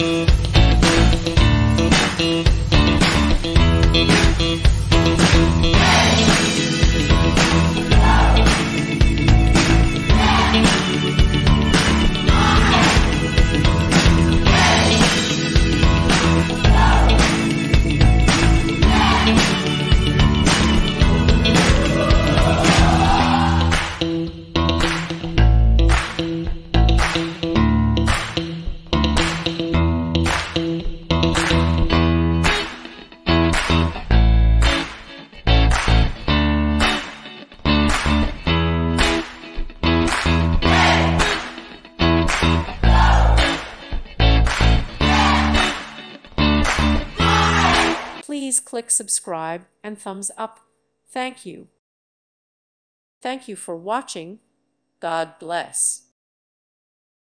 Thank you. Please click subscribe and thumbs up. Thank you. Thank you for watching. God bless.